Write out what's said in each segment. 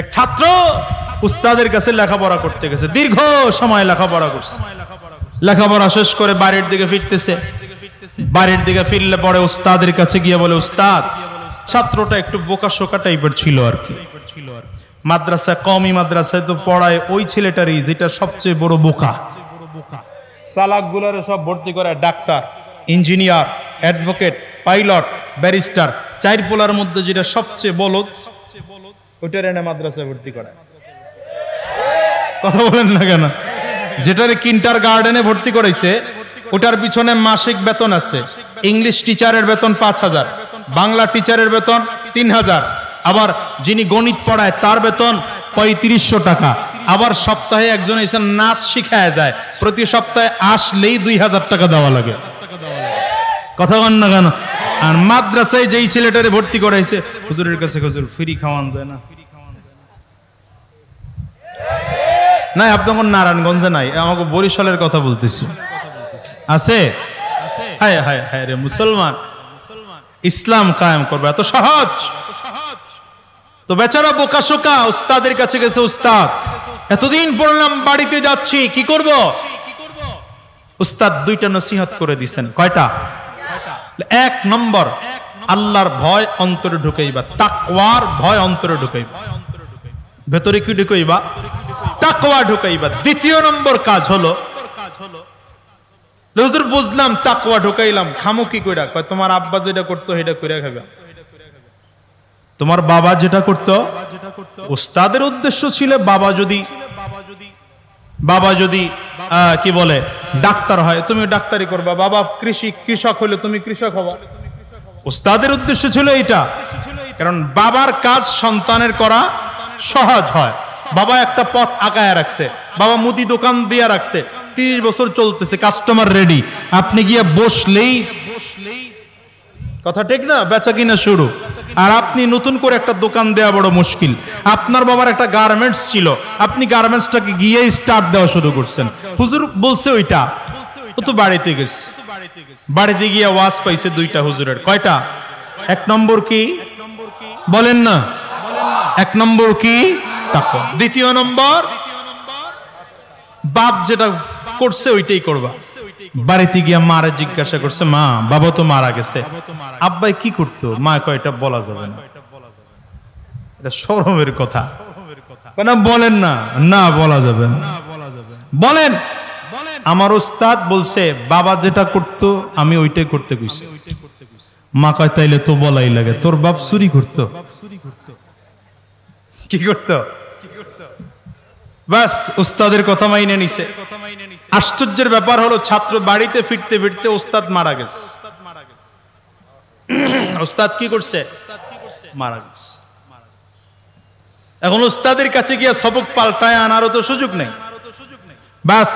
এক ছাত্র উস্তাদের কাছে লেখাপড়া করতে গেছে। দীর্ঘ সময় লেখাপড়া করছে। লেখাপড়া শেষ করে বাড়ির দিকে ফিরতেছে। বাড়ির দিকে ফিরলে পরে উস্তাদের কাছে গিয়ে বলে, উস্তাদ, ছাত্রটা একটু বোকা শোকা টাইপের ছিল আর কি। মাদ্রাসা কমই মাদ্রাসায় তো পড়ায় ওই ছেলেটারই যেটা সবচেয়ে বড় বোকা। চালাক গুলারে সব ভর্তি করে doctor, engineer, advocate, pilot, barrister চার পোলার মধ্যে যেটা সবচেয়ে বলদ ওইটার এনে মাদ্রাসায় ভর্তি করে কথা বলেন না কেন? যেটারে কিন্টার গার্ডেনে ভর্তি করাইছে, ওটার পিছনে মাসিক বেতন আছে। ইংলিশ টিচারের বেতন পাঁচ হাজার, বাংলা টিচারের বেতন তিন হাজার। আবার যিনি গণিত পড়ায়, তার বেতন পঁয়ত্রিশশো টাকা। আবার সপ্তাহে একজন এসে নাচ শিখায় যায়, প্রতি সপ্তাহে আসলেই দুই হাজার টাকা দেওয়া লাগে। কথা বল না কেন? আর মাদ্রাসায় যেই ছেলেটারে ভর্তি করাইছে, হুজুরের কাছে হুজুর ফ্রি খাওয়ান যায় না। নাই, আপনার নারায়ণগঞ্জে নাই, আমাকে বরিশালের কথা বলতেছি। আছে? হায় হায় হায় রে মুসলমান। ইসলাম কায়েম করবে, এত সহজ। তো বেচারা বোকা শোকা, উস্তাদের কাছে গেছে উস্তাদ। এতদিন পড়লাম, বাড়িতে যাচ্ছি, কি করব? উস্তাদ দুইটা নসিহত করে দিছেন। কয়টা? এক নম্বর, আল্লাহর ভয় অন্তরে ঢুকাইবা, তাকওয়ার ভয় অন্তরে ঢুকাইবা। ভেতরে কি ঢুকাইবা? তাকওয়া ঢুকাইবা। দ্বিতীয় নম্বর কাজ হলো হুজুর বুঝলাম তাকওয়া ঢুকাইলাম, খামো কি কইরা? কয়, তোমার আব্বা যেটা করতো সেটা কইরা খাইবা। তোমার বাবা যেটা করতো? উস্তাদের উদ্দেশ্য ছিল বাবা যদি বাবা যদি কি বলে, ডাক্তার হয় তুমি ডাক্তারি করবা। বাবা কৃষি, কৃষক হলে তুমি কৃষক হবা। উস্তাদের উদ্দেশ্য ছিল এটা কারণ বাবার কাজ সন্তানের করা সহজ হয়। বাবা একটা পথ আগায় রাখছে। বাবা মুদি দোকান দিয়ে রাখছে। তিরিশ বছর চলতেছে কাস্টমার রেডি আপনি গিয়ে বসলেই বসলেই কথা ঠিক না? বেচা কিনা শুরু। আর আপনি নতুন করে একটা দোকান দেওয়া বড় মুশকিল। আপনার বাবার একটা গার্মেন্টস ছিল। আপনি গার্মেন্টসটাকে গিয়ে স্টার্ট দেওয়া শুরু করছেন। হুজুর বলছে ওইটা। ও তো বাড়িতে গেছে। বাড়িতে গিয়ে ওয়াজ পাইছে দুইটা হুজুরের। কয়টা? এক নম্বর কি? বলেন না। এক নম্বর কি? দ্বিতীয় নম্বর? বাপ যেটা করছে ওইটাই করবা। বাড়িতে গিয়া মারা জিজ্ঞাসা করছে মা বাবা তো মারা গেছে। আব্বাই কি করতো? মা কয়টা বলা যাবে না। এটা শরমের কথা। কেন বলেন না না বলা যাবে না। বলেন আমার ওস্তাদ বলছে বাবা যেটা করতো আমি ওইটাই করতে কইছি। মা কয় তাইলে তো বলাই লাগে তোর বাপ চুরি করতো। কি করতো? বাস উস্তাদের কথা মাইনে নিছে। আশ্চর্যের ব্যাপার হলো ছাত্র বাড়িতে ফিরতে ফিরতে উস্তাদ মারা গেছে। উস্তাদ কি করছে? মারা গেছে। এখন উস্তাদের কাছে গিয়ে সবক পাল্টায় আনারও তো সুযোগ নেই। বাস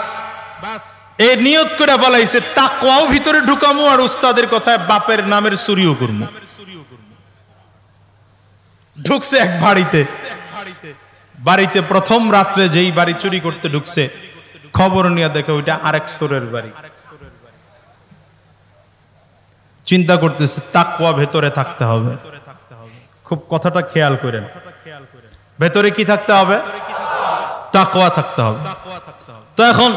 এই নিয়ত করে বলাইছে, তাকওয়াও ভিতরে ঢুকামো আর উস্তাদের কথায় বাপের নামের চুরিও করব ঢুকছে এক বাড়িতে। বাড়িতে প্রথম রাত্রে যেই বাড়ি চুরি করতে ঢুকছে খবর নিয়ে দেখে ওইটা আরেক সোরের বাড়ি। চিন্তা করতেছে তাকুয়া ভেতরে থাকতে হবে। খুব কথাটা খেয়াল করেন। ভেতরে কি থাকতে হবে? তাকুয়া থাকতে হবে। তো এখন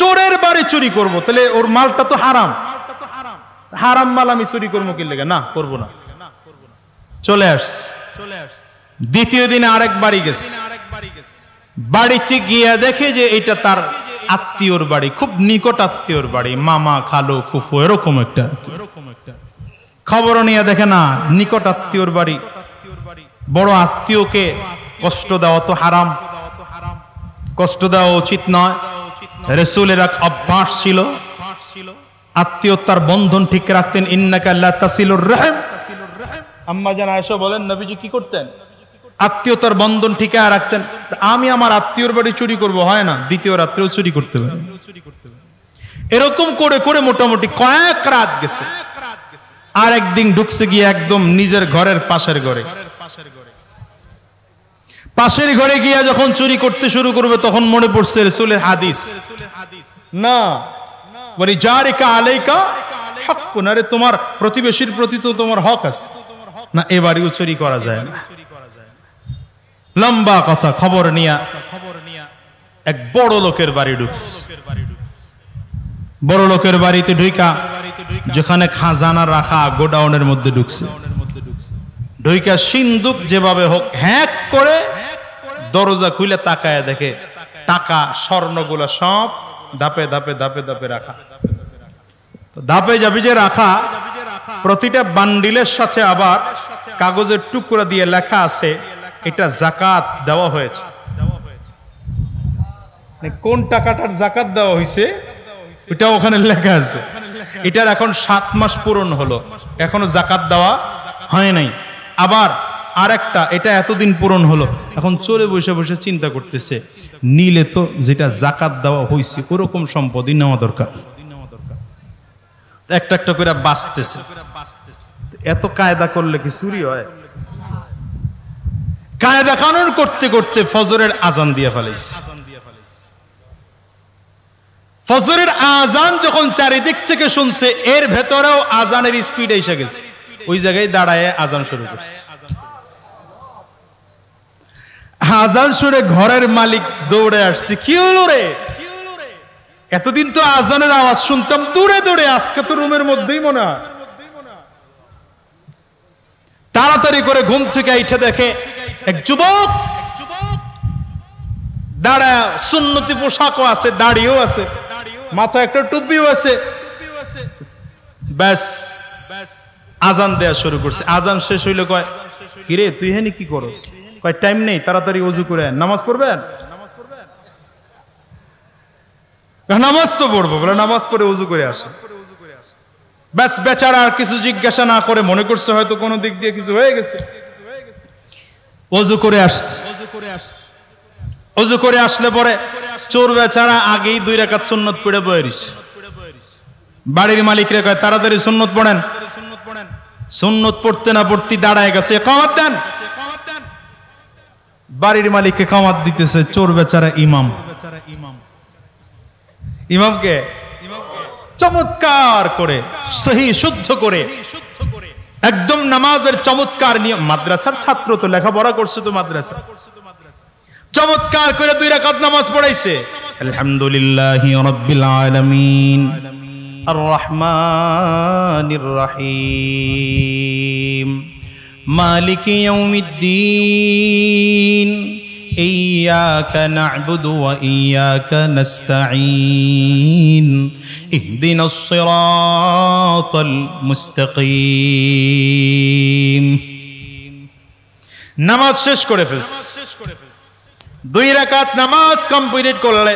চোরের বাড়ি চুরি করব, তাহলে ওর মালটা তো হারাম। হারাম মাল আমি চুরি করব কি লেগে? না, করব না। চলে আসছে। দ্বিতীয় দিনে আরেক বাড়ি গেছে। বাড়িতে গিয়ে দেখে যে এটা তার আত্মীয়র বাড়ি, খুব নিকট আত্মীয়র বাড়ি, মামা, খালো, ফুফু, এরকম একটা খবর নিয়ে দেখে না, নিকট আত্মীয়র বাড়ি। বড় আত্মীয়কে কষ্ট দেওয়া তো হারাম। কষ্ট দেওয়া উচিত নয়। রসুলের এক অভ্যাস ছিল আত্মীয়তার বন্ধন ঠিক রাখতেন, ইন্নাকা আল্লাহ তাসিলুর রহম। আম্মা জান আয়েশা বলেন, নবীজি কি করতেন? আত্মীয়তার বন্ধন ঠিকায় রাখতেন। আমি আমার আত্মীয়র বাড়ি চুরি করব, হয় না? দ্বিতীয় রাত্রেও চুরি করতে পারি। এরকম করে করে মোটামুটি কয়েক রাত গেছে। আর একদিন ঢুকছে গিয়ে একদম নিজের ঘরের পাশের ঘরে। পাশের ঘরে গিয়া যখন চুরি করতে শুরু করবে, তখন মনে পড়ছে রসুলের হাদিস। না। বলি, জারিকা আলাইকা হক। আরে তোমার প্রতিবেশীর প্রতি তো তোমার হক আছে। না এবারেও চুরি করা যায় না। লম্বা কথা, খবর নিয়া এক বড় লোকের বাড়ি ঢুকছে। বড় লোকের বাড়িতে ঢুইকা, যেখানে খাজানা রাখা গোডাউনের মধ্যে ঢুকছে। ঢুইকা সিন্দুক যেভাবে হোক হ্যাক করে দরজা খুলে তাকায় দেখে, টাকা, স্বর্ণগুলো সব ধাপে ধাপে ধাপে ধাপে রাখা। ধাপে যাবি যে রাখা, প্রতিটা বান্ডিলের সাথে আবার কাগজের টুকরা দিয়ে লেখা আছে এটা জাকাত দেওয়া হয়েছে। মানে কোন টাকাটার জাকাত দেওয়া হয়েছে ওটা ওখানে লেখা আছে। এটার এখন সাত মাস পূরণ হলো। এখনও জাকাত দেওয়া হয় নাই। আবার আরেকটা, এটা এতদিন পূরণ হলো। এখন চলে বসে বসে চিন্তা করতেছে, নিলে তো যেটা জাকাত দেওয়া হয়েছে ওরকম সম্পদই নেওয়া দরকার। একটা একটা করে বাঁচতেছে। এত কায়দা করলে কি চুরি হয়? কায়দা কানুন করতে করতে ফজরের আজান দিয়ে ফেলাইছে। ফজরের আজান যখন চারিদিক থেকে শুনছে, এর ভেতরেও আজানের স্পিড এসে গেছে। ওই জায়গায় দাঁড়ায় আজান শুরু করছে। আজান শুনে ঘরের মালিক দৌড়ে আসছে, কি হলো রে? এতদিন তো আজানের আওয়াজ শুনতাম, দূরে দূরে, আজকে তো রুমের মধ্যেই মনে হয়। তাড়াতাড়ি করে ঘুম থেকে উঠে দেখে এক যুবক, দাঁড়া, সুন্নতি পোশাকও আছে, দাড়িও আছে মাথায় একটা টুপিও আছে। ব্যাস, আজান দেয়া শুরু করছে। আজান শেষ হইলে কয়, কিরে, তুই হেনি কি করস? কয়, টাইম নেই, তাড়াতাড়ি অজু করে। নামাজ পড়বেন? নামাজ তো পড়ব। বলে, নামাজ পড়ে উজু করে আসে। ব্যাস, বেচারা আর কিছু জিজ্ঞাসা না করে মনে করছে হয়তো কোনো দিক দিয়ে কিছু হয়ে গেছে। অজু করে আসছে। অজু করে আসলে পরে চোর বেচারা আগেই দুই রেখাত সুন্নত পড়ে বয়েরিস বাড়ির মালিকরে কয়, তাড়াতাড়ি সুন্নত পড়েন। সুন্নত পড়তে না পড়তে দাঁড়ায় গেছে কামাত দেন। বাড়ির মালিককে কামাত দিতেছে চোর বেচারা ইমাম। ইমামকে চমৎকার করে, সহি, শুদ্ধ করে একদম নামাজের চমৎকার নিয়ম। মাদ্রাসার ছাত্র তো লেখাপড়া করছে তো মাদ্রাসা। চমৎকার করে দুই রাকাত নামাজ পড়াইছে। আলহামদুলিল্লাহি রাব্বিল আলামিন। আর রহমানির রহিম। মালিক ইয়াউমিদ্দিন। ইয়াকা না'বুদু ওয়া ইয়াকা নাস্তাঈন। اهدنا الصراط المستقيم নামাজ শেষ করে ফেলছে দুই রাকাত নামাজ কমপ্লিট করলে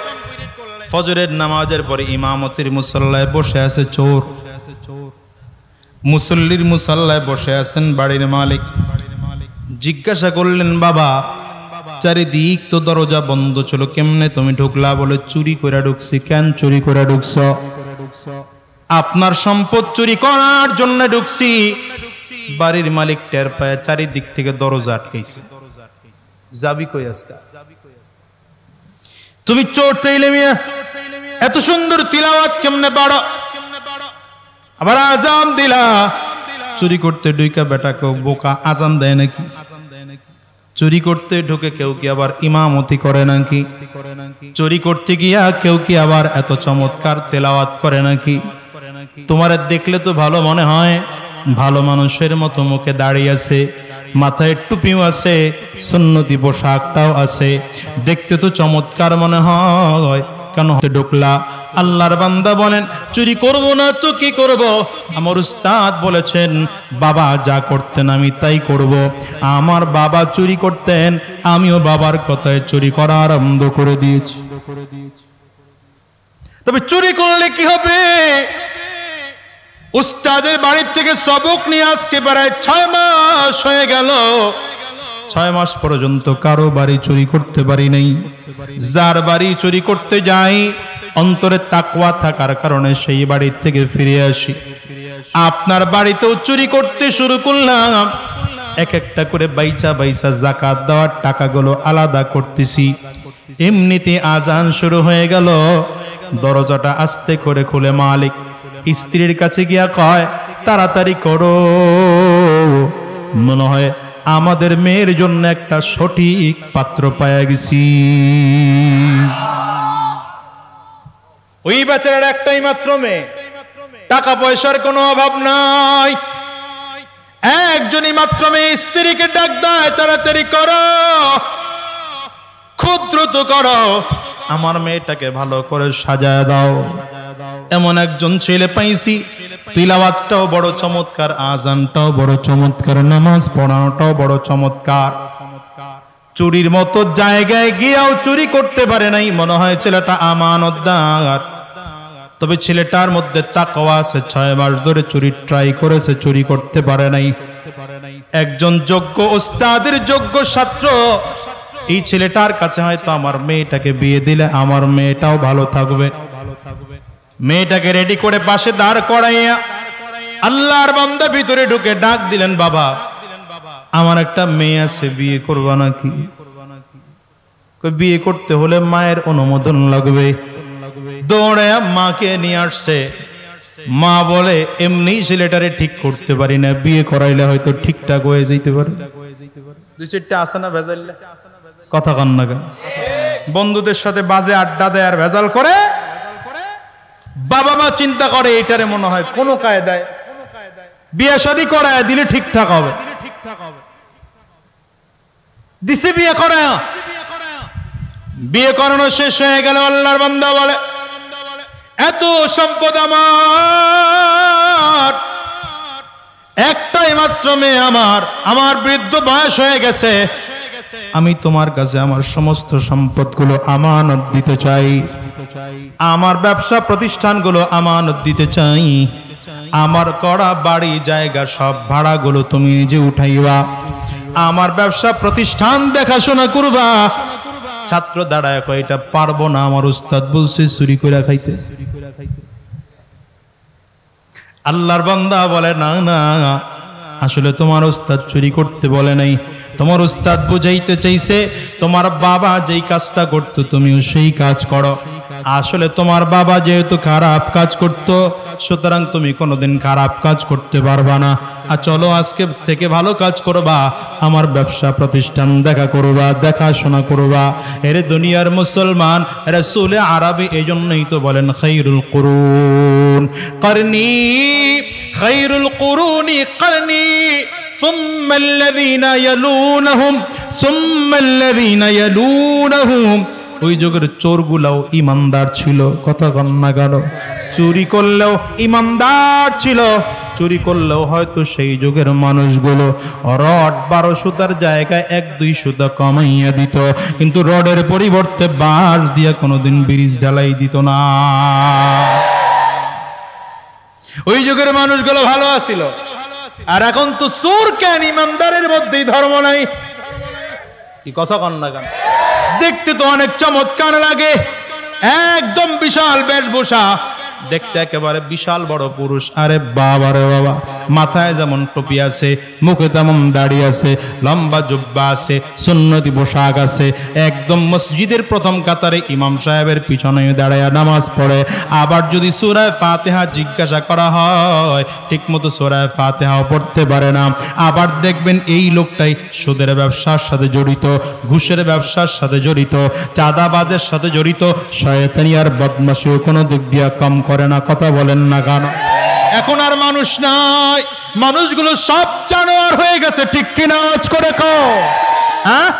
ফজরের নামাজের পরে ইমামতির মুসল্লায় বসে আছে চোর মুসল্লির মুসল্লায় বসে আছেন বাড়ির মালিক জিজ্ঞাসা করলেন বাবা চারিদিক তো দরজা বন্ধ ছিল কেমনে তুমি ঢুকলা বলে চুরি করে ঢুকছি কেন চুরি করে ঢুকছ আপনার সম্পদ চুরি করার জন্য ঢুকছি। বাড়ির মালিক টের পায় চারিদিক থেকে দরজা আটকাইছে। যাবি কই আজকা? তুমি চোর তাইলে মিয়া, এত সুন্দর তিলাওয়াত কেমনে বাড়ো আবার আজান দিলা। চুরি করতে ডুইকা বেটা কেউ বোকা আজান দেয় নাকি? চুরি করতে ঢুকে কেউ কি আবার ইমামতি করে নাকি? চুরি করতে গিয়া কেউ কি আবার এত চমৎকার তেলাওয়াত করে নাকি? তোমার দেখলে তো ভালো মনে হয়, ভালো মানুষের মতো মুখে দাঁড়িয়ে আছে, মাথায় টুপিও আছে, সুন্নতি পোশাকটাও আছে, দেখতে তো চমৎকার মনে হয়, কেন ঢুকলা? আল্লাহর বান্দা বলেন, চুরি করব না তো কি করব? আমার উস্তাদ বলেছেন, বাবা যা করতেন আমি তাই করব। আমার বাবা চুরি করতেন, আমিও বাবার কথায় চুরি করা আরম্ভ করে দিয়েছি। তবে চুরি করলে কি হবে? উস্তাদের বাড়ির থেকে সবক নিয়ে আজকে প্রায় ছয় মাস হয়ে গেল। ছয় মাস পর্যন্ত কারও বাড়ি চুরি করতে পারি নাই। যার বাড়ি চুরি করতে যাই অন্তরে তাকওয়া থাকার কারণে সেই বাড়ির থেকে ফিরে আসি। আপনার বাড়িতেও চুরি করতে শুরু করলাম। এক একটা করে বাইচা বাইচা জাকাত দেওয়ার টাকাগুলো আলাদা করতেছি। এমনিতে আজান শুরু হয়ে গেল। দরজাটা আস্তে করে খুলে মালিক স্ত্রীর কাছে গিয়া কয়, তাড়াতাড়ি করো। মনে হয় আমাদের মেয়ের জন্য একটা সঠিক পাত্র পায়া গেছি। ওই বেচারার একটাই মাত্র মেয়ে। টাকা পয়সার কোনো অভাব নাই। একজনই মাত্র মেয়ে, স্ত্রীকে ডাক দেয়, তাড়াতাড়ি করো। দ্রুত করো। আমার মেয়েটাকে ভালো করে সাজায় দাও। এমন একজন ছেলে পাইছি। তিলাওয়াতটাও বড় চমৎকার আজানটাও বড় চমৎকার, নামাজ পড়ানোটাও বড় চমৎকার। চুরির মতো জায়গায় গিয়েও চুরি করতে পারে নাই, মনে হয় ছেলেটা আমানতদার। তবে ছেলেটার মধ্যে তাকওয়া আছে। ছয় মাস ধরে চুরি ট্রাই করেছে, চুরি করতে পারে নাই। একজন যোগ্য ওস্তাদের যোগ্য ছাত্র। এই ছেলেটার কাছে হয়তো আমার মেয়েটাকে বিয়ে দিলে আমার মেয়েটাও ভালো থাকবে। মেয়েটাকে রেডি করে পাশে দাঁড় করাইয়া আল্লাহর বান্দা ভিতরে ঢুকে ডাক দিলেন, বাবা, আমার একটা মেয়ে আছে, বিয়ে করবা নাকি? বিয়ে করতে হলে মায়ের অনুমোদন লাগবে। দৌড়ে মাকে নিয়ে আসছে। মা বলে, এমনি ছেলেটারে ঠিক করতে পারি না, বিয়ে করাইলে হয়তো ঠিকঠাক হয়ে যেতে পারে। দুই চারটা আসে না ভেজাইলে? কথা কেন বন্ধুদের সাথে বাজে আড্ডা দেয় আর ভেজাল করে। বাবা মা চিন্তা করে এটারে মনে হয় কোন কায়দায় বিয়ে শাদী করায়, দিলে ঠিকঠাক হবে। দিছে বিয়ে করায়। বিয়ে করানো শেষ হয়ে গেল আল্লাহর বান্দা বলে এত সম্পদ আমার। একটাই মাত্র মেয়ে আমার। আমার বৃদ্ধ বয়স হয়ে গেছে। আমি তোমার কাছে আমার সমস্ত সম্পদগুলো আমানত দিতে চাই। আমার ব্যবসা প্রতিষ্ঠানগুলো আমানত দিতে চাই। আমার করা বাড়ি জায়গা সব ভাড়াগুলো তুমি নিজে উঠাইবা। আমার ব্যবসা প্রতিষ্ঠান দেখাশোনা করবা। ছাত্র দাঁড়ায় এটা পারব না আমার উস্তাদ বলছে, চুরি করে খাইতে। আল্লাহর বান্দা বলে, না না, আসলে তোমার উস্তাদ চুরি করতে বলে নাই। তোমার উস্তাদ বুঝাইতে চাইছে, তোমার বাবা যেই কাজটা করতো তুমিও সেই কাজ করো। আসলে তোমার বাবা যেহেতু খারাপ কাজ করত সুতরাং তুমি কোনোদিন খারাপ কাজ করতে পারবা না আর চলো আজকে থেকে ভালো কাজ করবা আমার ব্যবসা প্রতিষ্ঠান দেখা করবা দেখাশোনা করবা এর দুনিয়ার মুসলমান রসুলে আরবি এই জন্যই তো বলেন খৈরুল করুন করনি খৈরুল করুনি করনি ثم الذين يلونهم ثم الذين يلونهم ওই যুগের চোরগুলাও ইমানদার ছিল, কথা কন্যা গেল। চুরি করলেও ইমানদার ছিল, চুরি করলেও হয়তো সেই যুগের মানুষগুলো রড বারো সুতার জায়গায় এক দুই সুতা কমাইয়া দিত, কিন্তু রডের পরিবর্তে বাঁশ দিয়া কোনোদিন ব্রিজ ঢালাই দিত না। ওই যুগের মানুষগুলো ভালো আছিল। আর এখন তো চোর কেন ইমানদারের মধ্যেই ধর্ম নাই? কি কথা কন্যা কেন দেখতে তো অনেক চমৎকার লাগে। একদম বিশাল বেশভূষা। দেখতে একেবারে বিশাল বড় পুরুষ। আরে বাবা রে বাবা, মাথায় যেমন টুপি আছে, মুখে তেমন দাড়ি আছে, লম্বা জুব্বা আছে, সুন্নতি পোশাক আছে, একদম মসজিদের প্রথম কাতারে ইমাম সাহেবের পিছনে দাঁড়ায় নামাজ পড়ে। আবার যদি সুরায় ফাতেহা জিজ্ঞাসা করা হয়, ঠিকমতো সুরায় ফাতেহাও পড়তে পারে না। আবার দেখবেন এই লোকটাই সুদের ব্যবসার সাথে জড়িত, ঘুষের ব্যবসার সাথে জড়িত, চাঁদাবাজের সাথে জড়িত, শয়তানি আর বদমাশিও কোনো দিক দিয়া কম করে না কথা বলেন না কেন এখন আর মানুষ নাই। মানুষগুলো সব জানোয়ার হয়ে গেছে ঠিক কিনা আজ করে কো হ্যাঁ?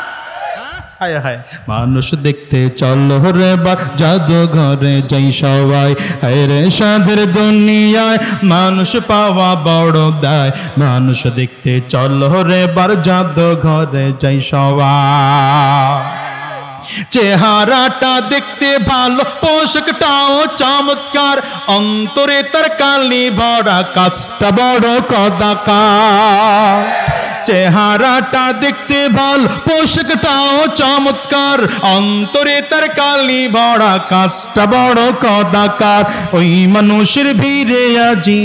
হায় হায়। মানুষ দেখতে চল রে বা জাদু ঘরে যাই সবাই। রে সাধের দুনিয়ায় মানুষ পাওয়া বড় দায়। মানুষ দেখতে চল রে বার জাদু ঘরে যাই সবাই। চেহারাটা দেখতে ভালো পোশাকটাও চমৎকার। অন্তরে তার কালি ভরা কাজটা বড় কদাকার। চেহারাটা দেখতে ভালো, পোশাকটাও চমৎকার। অন্তরে তার কালি ভরা, কাজটা বড় কদাকার। ওই মানুষের ভিড়ে আজি,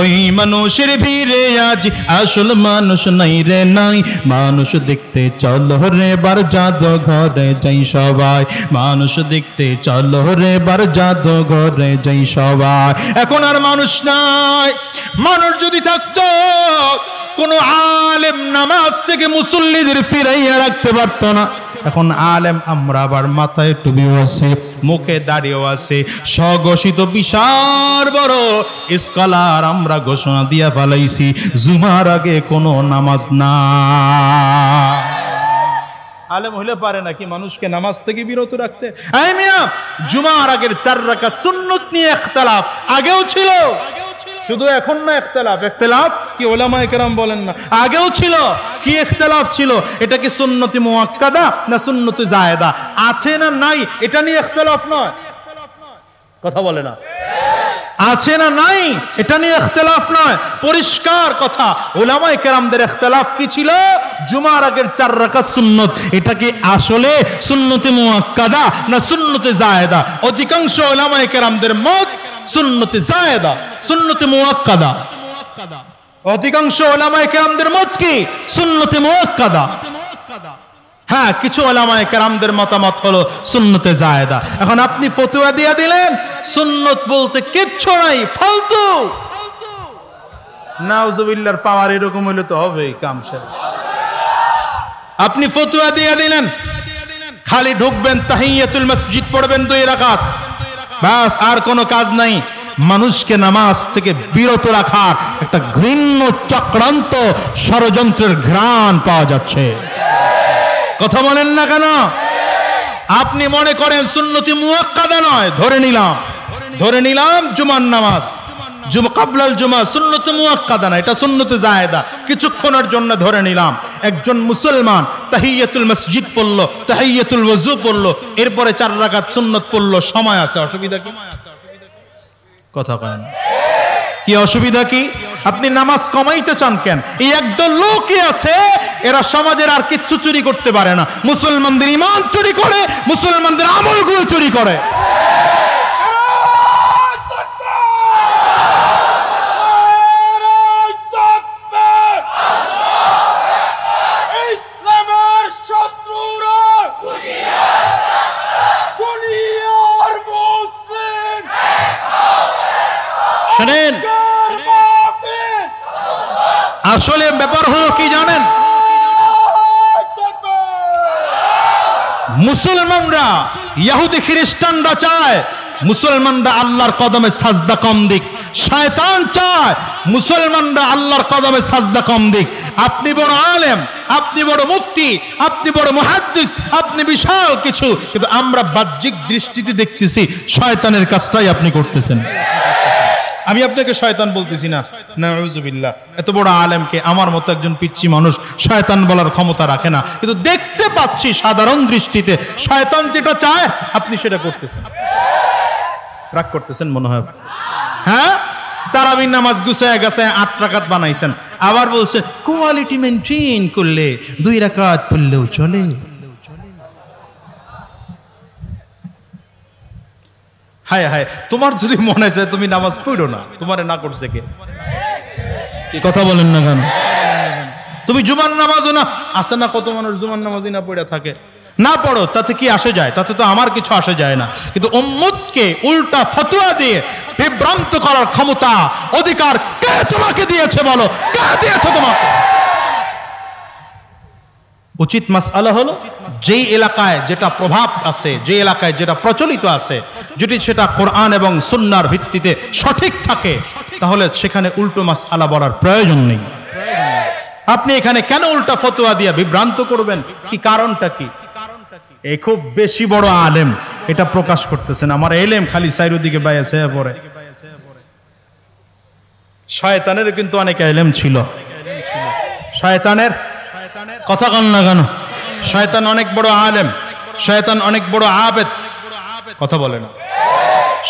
ওই মানুষের ভিড়ে আজি। আসল মানুষ নাই রে নাই, মানুষ দেখতে চল রে, বার জাদু ঘরে যাই সবাই। মানুষ দেখতে চল রে, বার জাদু ঘরে যাই সবাই। এখন আর মানুষ নাই, মানুষ যদি থাকতো কোন আলেম নামাজ থেকে মুসল্লিদের ফিরাইয়া রাখতে পারত না। এখন আলেম আমরা আবার মাথায় টুবিও আছে মুখে দাঁড়িয়েও আছে স্বঘোষিত বিশাল বড় স্কলার আমরা ঘোষণা দিয়া ফেলাইছি জুমার আগে কোনো নামাজ না। আলেম হইলে পারে নাকি মানুষকে নামাজ থেকে বিরত রাখতে? মিয়া জুমার আগের চার রাকাত সুন্নত নিয়ে একতলাফ আগেও ছিল। শুধু এখন না একতলাফ একতলাফ কি ওলামা একরাম বলেন না। আগেও ছিল। কি একতলাফ ছিল? এটা কি সুন্নতি মুআক্কাদা না সুন্নতি জায়েদা? আছে না নাই? এটা নিয়ে একতলাফ নয়। কথা বলে না। আছে না নাই? এটা নিয়ে ইখতলাফ নয়। পরিষ্কার কথা। ওলামায়ে কেরামদের ইখতলাফ কি ছিল? জুমার আগের চার রাকাত সুন্নত। এটা কি আসলে সুন্নতে মুআক্কাদা না সুন্নতে জায়েদা? অধিকাংশ ওলামায়ে কেরামদের মত সুন্নতে জায়েদা, সুন্নতে মুআক্কাদা অধিকাংশ ওলামায়ে কেরামদের মত কি? সুন্নতে মুআক্কাদা হ্যাঁ কিছু ওলামায়ে কেরামদের মতামত হলো সুন্নতে জায়েদা। এখন আপনি ফতুয়া দিয়া দিলেন, সুন্নত বলতে কিচ্ছু নাই, ফালতু। নাউজুবিল্লার পাওয়ার এরকম হইলে তো হবেই, কাম শেষ। আপনি ফতুয়া দিয়া দিলেন, খালি ঢুকবেন তাহিয়াতুল মসজিদ, পড়বেন দুই রাকাত। বাস, আর কোনো কাজ নাই। মানুষকে নামাজ থেকে বিরত রাখার একটা ঘৃণ্য চক্রান্ত ষড়যন্ত্রের ঘ্রাণ পাওয়া যাচ্ছে। কথা বলেন না কেন? আপনি মনে করেন সুন্নতি মুয়াক্কাদা নয়, ধরে নিলাম। ধরে নিলাম জুমার নামাজ। কাবলাল জুমা সুন্নতে মুয়াক্কাদা না, এটা সুন্নতে জায়েদা। কিছুক্ষণের জন্য ধরে নিলাম, একজন মুসলমান তাহিয়াতুল মসজিদ পড়ল, তাহিয়াতুল ওযু পড়ল, এরপরে চার রাকাত সুন্নত পড়ল, সময় আছে, অসুবিধা কি? কথা কয় না। কি অসুবিধা কি? আপনি নামাজ কমাইতে চান কেন? এই একদল লোকই আছে, এরা সমাজের আর কিচ্ছু চুরি করতে পারে না। মুসলমানদের ইমান চুরি করে, মুসলমানদের আমলগুলো চুরি করে ইসলামের শত্রুরা দুনিয়ার মুসলিম শোনেন কাফের আসলে ব্যাপার হলো কি জানেন মুসলমানরা, ইহুদি খ্রিস্টানরা চায়, মুসলমানরা আল্লাহর কদমে সাজদা কম দিক। শয়তান চায়, মুসলমানরা আল্লাহর কদমে সাজদা কম দিক। আপনি বড় আলেম, আপনি বড় মুফতি, আপনি বড় মুহাদ্দিস, আপনি বিশাল কিছু। কিন্তু আমরা বাহ্যিক দৃষ্টিতে দেখতেছি, শয়তানের কাজটাই আপনি করতেছেন। আমি আপনাকে শয়তান বলতেছি না। নাউজুবিল্লাহ। এত বড় আলেমকে আমার মতো একজন পিচ্ছি মানুষ শয়তান বলার ক্ষমতা রাখে না। কিন্তু দেখতে পাচ্ছি সাধারণ দৃষ্টিতে শয়তান যেটা চায়, আপনি সেটা করতেছেন। রাগ করতেছেন মনে হয়? হ্যাঁ? তারাবির নামাজ গুছায় গাছায় আট রাকাত বানাইছেন। আবার বলছেন কোয়ালিটি মেনটেন করলে দুই রাকাত পড়লেও চলে। হায় হায়, তোমার যদি মনে চায় তুমি নামাজ পড়ো না। তোমারে না করছে কে? কথা বলেন না কেন? তুমি জুমার নামাজও না আসে না কত মানুষ জুমার নামাজই না পড়ে থাকে? না পড়ো, তাতে কি আসে যায়? তাতে তো আমার কিছু আসে যায় না। কিন্তু উম্মতকে উল্টা ফতোয়া দিয়ে বিভ্রান্ত করার ক্ষমতা, অধিকার কে তোমাকে দিয়েছে বলো? কে দিয়েছে তোমাকে? উচিত মাসআলা হলো যেই এলাকায় যেটা প্রভাব আছে যে এলাকায় যেটা প্রচলিত আছে, যদি সেটা কোরআন এবং সুন্নার ভিত্তিতে সঠিক থাকে, তাহলে সেখানে উল্টো মাস আলা বলার প্রয়োজন নেই। আপনি এখানে কেন উল্টা ফতোয়া দিয়া বিভ্রান্ত করবেন? কি কারণটা কি? এই খুব বেশি বড় আলেম, এটা প্রকাশ করতেছেন। আমার এলেম খালি সাইরুদিকে বাইয়াছে পরে শয়তানের কিন্তু অনেক এলেম ছিল। শয়তানের কথা কন না কেন? শয়তান অনেক বড় আলেম, শয়তান অনেক বড় আবেদ। কথা বলে না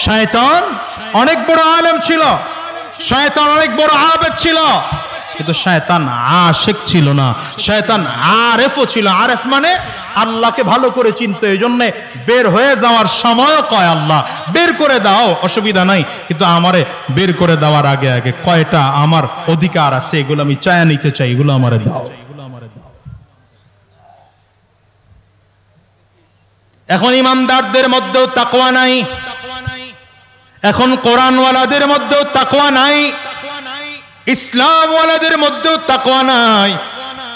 শয়তান অনেক বড় আলেম ছিল, শয়তান অনেক বড় আবেদ ছিল। কিন্তু শয়তান আশেক ছিল না, শয়তান আরেফও ছিল। আরেফ মানে আল্লাহকে ভালো করে চিনতে, এই জন্য বের হয়ে যাওয়ার সময়ও কয় আল্লাহ। বের করে দাও, অসুবিধা নাই। কিন্তু আমারে বের করে দেওয়ার আগে আগে কয়টা আমার অধিকার আছে, এগুলো আমি চায়া নিতে চাই, এগুলো আমারে দাও। এখন ইমানদারদের মধ্যেও তাকওয়া নাই। এখন কোরআনওয়ালাদের মধ্যেও তাকওয়া নাই। ইসলামওয়ালাদের মধ্যেও তাকওয়া নাই।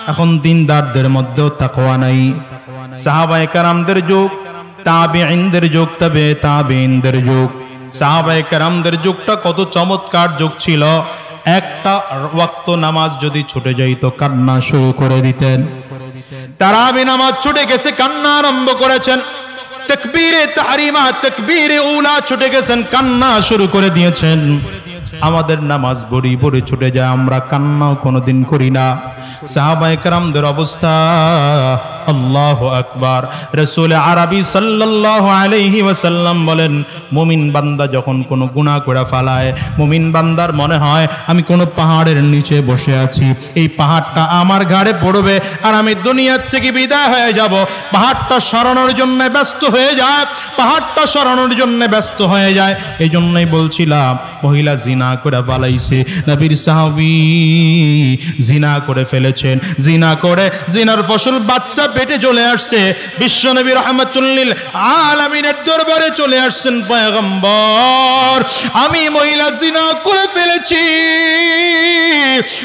এখন দিনদারদের মধ্যেও তাকওয়া নাই। সাহাবায়ে কারামদের যুগ, তাবেঈনদের যুগ তবে তাবেঈনদের যুগ। সাহাবায়ে কারামদের যুগটা কত চমৎকার যুগ ছিল। একটা ওয়াক্ত নামাজ যদি ছুটে যাইতো, কান্না শুরু করে দিতেন। তারাবি নামাজ ছুটে গেছে, কান্না আরম্ভ করেছেন। তকবীরে তাহরিমা তকবীরে উলা ছুটে গেছেন কান্না শুরু করে দিয়েছেন। আমাদের নামাজ বড়ি বড়ি ছুটে যায়, আমরা কান্নাও কোনোদিন করি না। সাহাবায়ে কেরামদের অবস্থা, আল্লাহ আকবার। রসুল আরবি সাল্লাল্লাহু আলাইহি ওয়াসাল্লাম বলেন, মুমিন বান্দা যখন কোনো গুনাহ করে ফালায়, মুমিন বান্দার মনে হয়, আমি কোনো পাহাড়ের নিচে বসে আছি। এই পাহাড়টা আমার ঘাড়ে পড়বে আর আমি দুনিয়ার থেকে বিদায় হয়ে যাব। পাহাড়টা সরানোর জন্য ব্যস্ত হয়ে যায়, পাহাড়টা সরানোর জন্য ব্যস্ত হয়ে যায়। এই জন্যই বলছিলাম, মহিলা জিনা করে পালাইছে। নবীর সাহাবি জিনা করে ফেলেছেন। জিনা করে, জিনার ফসল বাচ্চা পেটে চলে আসছে। বিশ্ব নবী রহমতুল্লিল আলামিনের দরবারে চলে আসছেন পয়গম্বর। আমি মহিলা জিনা করে ফেলেছি।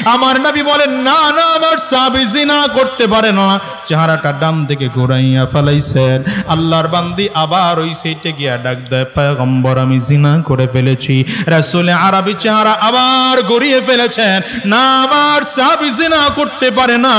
আমার নবী বলেন, না না, আমার সাহাবি জিনা করতে পারে না। চেহারাটা ডান দিকে ঘুরাইয়া ফেলাইছেন। আল্লাহর বান্দি আবার ওই সেইটে গিয়া ডাক দেয়, পয়গম্বর, আমি জিনা করে ফেলেছি। রাসূলে আরবি চেহারা আবার গড়িয়ে ফেলেছেন। না আবার জিনা করতে পারে না।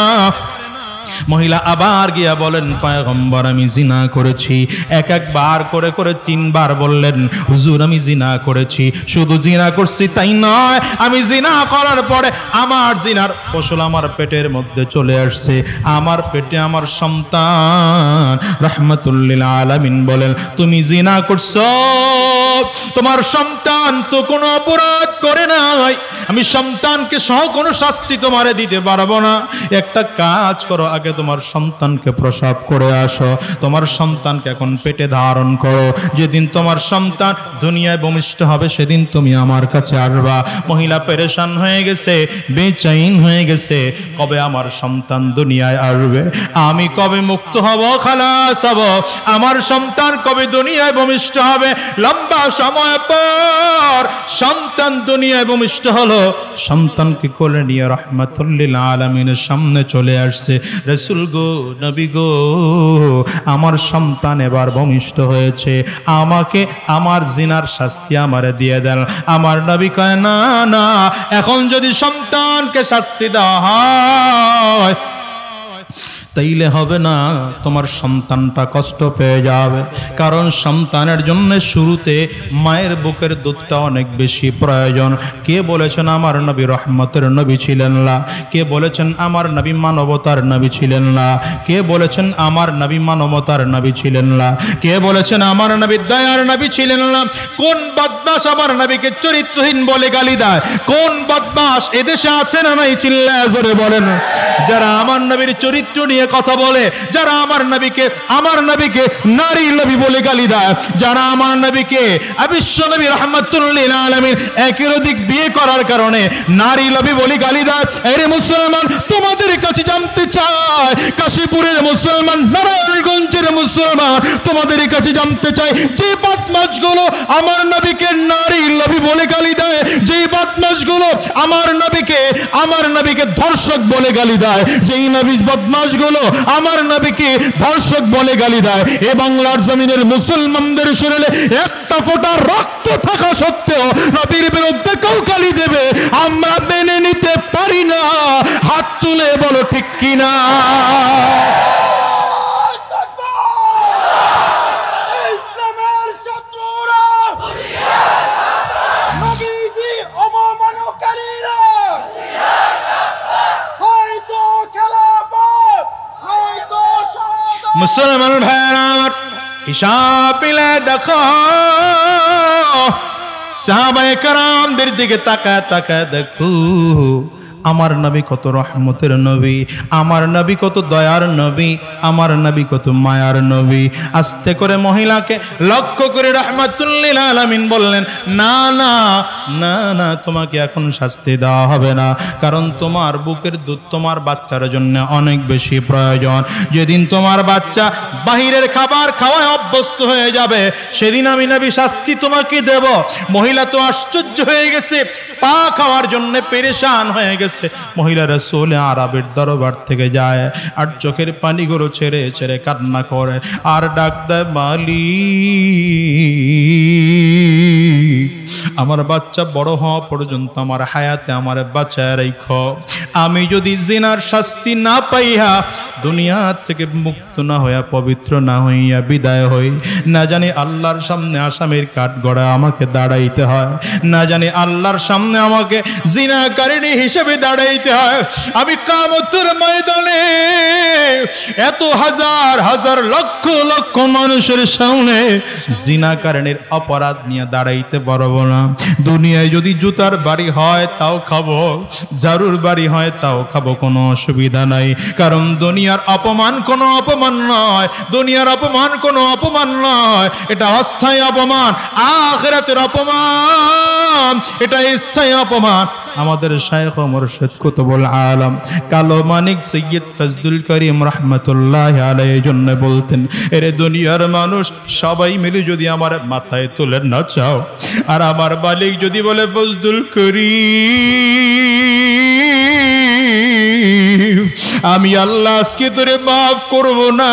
মহিলা আবার গিয়া বলেন, পয়গম্বর, আমি জিনা করেছি। এক একবার করে করে তিনবার বললেন, হুজুর, আমি জিনা করেছি। শুধু জিনা করছি তাই নয়, আমি জিনা করার পরে আমার জিনার ফসল আমার পেটের মধ্যে চলে আসছে। আমার পেটে আমার সন্তান রহমতুল্লিল আলামিন বলেন, তুমি জিনা করছ? তোমার সন্তান তো কোনো অপরাধ করে নাই। আমি সন্তানকে সহ কোনো শাস্তি তোমারে দিতে পারব না। একটা কাজ করো, আগে তোমার সন্তানকে প্রসব করে আসো, তোমার সন্তানকে এখন পেটে ধারণ করো। যেদিন তোমার সন্তান দুনিয়ায় ভূমিষ্ঠ হবে, সেদিন তুমি আমার কাছে আসবা। মহিলা পেরেশান হয়ে গেছে, বেচাইন হয়ে গেছে, কবে আমার সন্তান দুনিয়ায় আসবে? আমি কবে মুক্ত হব? খালাস হব। আমার সন্তান কবে দুনিয়ায় ভূমিষ্ঠ হবে? লম্বা সময় পর সন্তান দুনিয়ায় ভূমিষ্ঠ হলো। সন্তানকে কোলে নিয়ে রহমতুল্লিল আলমিনের সামনে চলে আসছে। রসুল গো, নবী গো, আমার সন্তান এবার ভূমিষ্ঠ হয়েছে। আমাকে আমার জিনার শাস্তি আমারে দিয়ে দেন। আমার নবী কয়, না না, এখন যদি সন্তানকে শাস্তি দেওয়া হয় তাইলে হবে না, তোমার সন্তানটা কষ্ট পেয়ে যাবে। কারণ সন্তানের জন্য শুরুতে মায়ের বুকের দুধটা অনেক বেশি প্রয়োজন। কে বলেছেন, আমার নবী রহমতের নবী ছিলেন না কে বলেছেন, আমার নবী মানবতার নবী ছিলেন না কে বলেছেন, আমার নবী মানবতার নবী ছিলেন না কে বলেছেন, আমার নবী দয়ার নবী ছিলেন না কোন বদমাস আমার নবীকে চরিত্রহীন বলে গালি দেয়। কোন বদমাস এদেশে আছে না নাই চিল্লায় জোরে বলেন। যারা আমার নবীর চরিত্র নিয়ে কথা বলে, যারা আমার নবীকে আমার নবীকে নারী নবী বলে গালি দেয়, যারা আমার নবীকে অবিশ্ব নবী রহমতুল্লিল আলমীর একের অধিক বিয়ে করার কারণে নারী নবী বলে গালি দেয়, এরে মুসলমান, তোমাদের কাছে জানতে চায় কাশীপুরের মুসলমান নারায়ণগঞ্জের মুসলমান তোমাদের কাছে জানতে চাই, যে বদমাসগুলো আমার নবীকে নারী নবী বলে গালি দেয়, যে বদমাসগুলো আমার নবীকে আমার নবীকে ধর্ষক বলে গালি দেয়, যেই নবী বদমাসগুলো আমার নবীকে ধর্ষক বলে গালি দেয়। এ বাংলার জমিনের মুসলমানদের শরীরে একটা ফোঁটা রক্ত থাকা সত্ত্বেও নবীর বিরুদ্ধে কেউ গালি দেবে, আমরা মেনে নিতে পারি না। হাত তুলে বলো ঠিক কিনা ইসলামের শত্রুরা নবীজি অবমানকারীরা হয়তো খেলাফত হয়তো শাহাদাত মুসলমান ভাইয়েরা আমার হিসাব মিলে দেখো। সাহাবায়ে কারামদের দিকে তাকায় তাকায় দেখো। আমার নবী কত রহমতের নবী, আমার নবী কত দয়ার নবী, আমার নবী কত মায়ার নবী। আস্তে করে মহিলাকে লক্ষ্য করে রহমাতুল্লিল আলামিন বললেন, না না না না, তোমাকে এখন শাস্তি দেওয়া হবে না। কারণ তোমার বুকের দুধ তোমার বাচ্চার জন্য অনেক বেশি প্রয়োজন। যেদিন তোমার বাচ্চা বাহিরের খাবার খাওয়ায় অভ্যস্ত হয়ে যাবে, সেদিন আমি নবী শাস্তি তোমাকে দেব। মহিলা তো আশ্চর্য হয়ে গেছে পা খাওয়ার জন্য পেরেশান হয়ে গেছে। মহিলা রসুল আরবের দরবার থেকে যায় আর চোখের পানিগুলো ছেড়ে ছেড়ে কান্না করে, আর ডাক দেয় মালি আমার বাচ্চা বড় হওয়া পর্যন্ত আমার হায়াতে আমার বাচ্চায় রেখ আমি যদি জিনার শাস্তি না পাইয়া দুনিয়া থেকে মুক্ত না হইয়া, পবিত্র না হইয়া বিদায় হই। না জানি আল্লাহর সামনে আসামের কাঠ গড়া আমাকে দাঁড়াইতে হয়। না জানি আল্লাহর সামনে আমাকে জিনাকারিণী হিসেবে দাঁড়াইতে হয়। আমি কামতের ময়দানে এত হাজার হাজার লক্ষ লক্ষ মানুষের সামনে জিনাকারণের অপরাধ নিয়ে দাঁড়াইতে পারব না। দুনিয়ায় যদি জুতার বাড়ি হয় তাও খাব জারুর বাড়ি হয় তাও খাব, কোনো অসুবিধা নাই। কারণ দুনিয়ার অপমান কোনো অপমান নয়, দুনিয়ার অপমান কোনো অপমান নয়। এটা অস্থায়ী অপমান, আখেরাতের অপমান, এটা স্থায়ী অপমান। আমাদের শায়েখ মুর্শিদ কুতুবুল আলম, কালো মানিক সৈয়দ ফজদুল করিম রহমতুল্লাহ আলাই জন্য বলতেন, এরে দুনিয়ার মানুষ, সবাই মিলে যদি আমার মাথায় তুলে না চাও আর আমার মালিক যদি বলে ফজদুল করিম আমি আল্লাহ আজকে তোরে মাফ করব না।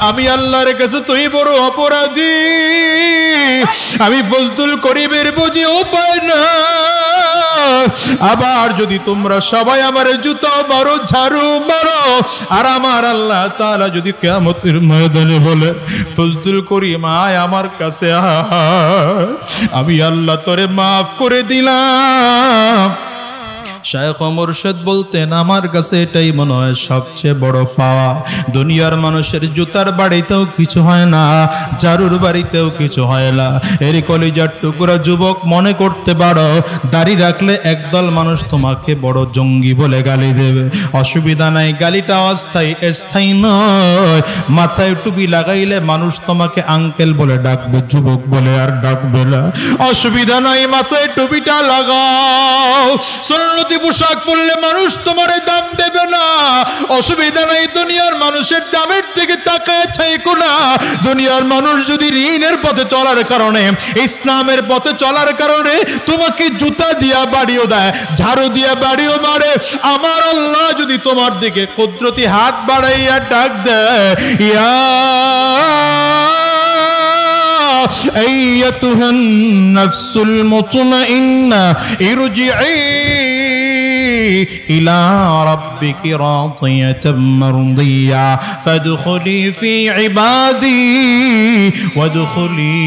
আমি আল্লাহর কাছে তুই বড় অপরাধী। আমি ফজদুল করিমের বুঝি উপায় না। আবার যদি তোমরা সবাই আমার জুতো মারো, ঝাড়ু মারো, আর আমার আল্লাহ তাআলা যদি কেমতের ময়দানে বলে ফজদুল করিম, আয় আমার কাছে। আমি আল্লাহ তোরে মাফ করে দিলাম। শায়খ মুর্শিদ বলতেন, আমার কাছে এটাই মনে হয় সবচেয়ে বড় পাওয়া। দুনিয়ার মানুষের জুতার বাড়িতেও কিছু হয় না জারুর বাড়িতেও কিছু হয় না। এর কলিজার টুকরা যুবক মনে করতে পারো, দাড়ি রাখলে একদল মানুষ তোমাকে বড় জঙ্গি বলে গালি দেবে। অসুবিধা নাই, গালিটা অস্থায়ী, স্থায়ী নয়। মাথায় টুপি লাগাইলে মানুষ তোমাকে আঙ্কেল বলে ডাকবে, যুবক বলে আর ডাকবে না। অসুবিধা নাই, মাথায় টুপিটা লাগাও। সুন্নতি পোশাক পরলে মানুষ তোমার দাম দেবে না অসুবিধা নাই দুনিয়ার মানুষের দামের দিকে তাকায় থাইকো না দুনিয়ার মানুষ যদি ঋণের পথে চলার কারণে ইসলামের পথে চলার কারণে তোমাকে জুতা দিয়া বাড়িও দেয় ঝাড়ু দিয়া বাড়িও মারে আমার আল্লাহ যদি তোমার দিকে কুদরতি হাত বাড়াইয়া ডাক দেয় ইয়া أيتها النفس المطمئنة ارجعي إلى ربك راضية مرضية فادخلي في عبادي وادخلي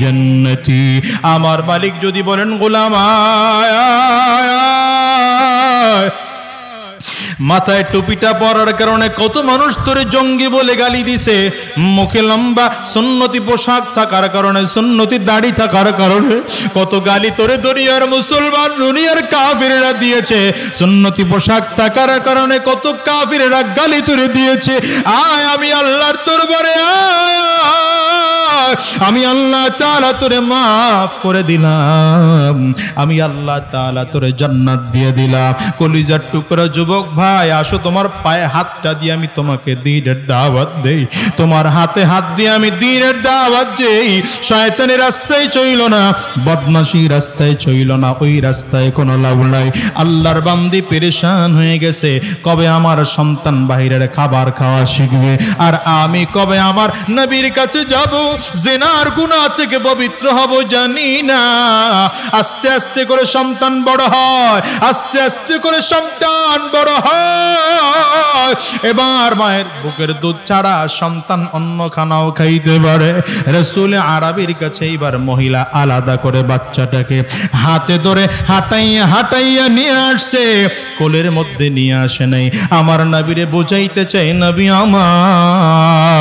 جنتي আমার মালিক যদি বলেন গোলাম আয়, আয়, আয়। মাথায় টুপিটা পরার কারণে কত মানুষ তোরে জঙ্গি বলে গালি দিছে? মুখে লম্বা সুন্নতি পোশাক থাকার কারণে, সুন্নতি দাড়ি থাকার কারণে কত গালি তোরে দুনিয়ার মুসলমান, দুনিয়ার কাফিরেরা দিয়েছে। সুন্নতি পোশাক থাকার কারণে কত কাফিরেরা গালি তোরে দিয়েছে। আয় আমি আল্লাহর তোর দরবারে, আয়! আমি আল্লাহ তাআলা তোরে মাফ করে দিলাম। আমি আল্লাহ তাআলা তোরে জান্নাত দিয়ে দিলাম। কলিজার টুকরা যুবক ভাই, আসো তোমার পায়ে হাতটা দিয়ে আমি তোমাকে দিনের দাওয়াত দেই। তোমার হাতে হাত দিয়ে আমি দিনের দাওয়াত দেই। শয়তানের রাস্তায় চইল না, বদমাশি রাস্তায় চইল না, ওই রাস্তায় কোনো লাভ নাই। আল্লাহর বান্দি পেরেশান হয়ে গেছে, কবে আমার সন্তান বাহিরের খাবার খাওয়া শিখবে? আর আমি কবে আমার নবীর কাছে যাব? জেনার গুণা থেকে পবিত্র হব জানি না। আস্তে আস্তে করে সন্তান বড় হয়, আস্তে আস্তে করে সন্তান বড় হয়। এবার মায়ের বুকের দুধ ছাড়া সন্তান অন্য খানাও খাইতে পারে। রসুল আরবির কাছে এইবার মহিলা আলাদা করে বাচ্চাটাকে হাতে ধরে হাঁটাইয়া হাঁটাইয়া নিয়ে আসছে। কোলের মধ্যে নিয়ে আসে নাই। আমার নবীরে বোঝাইতে চাই, নবী আমার।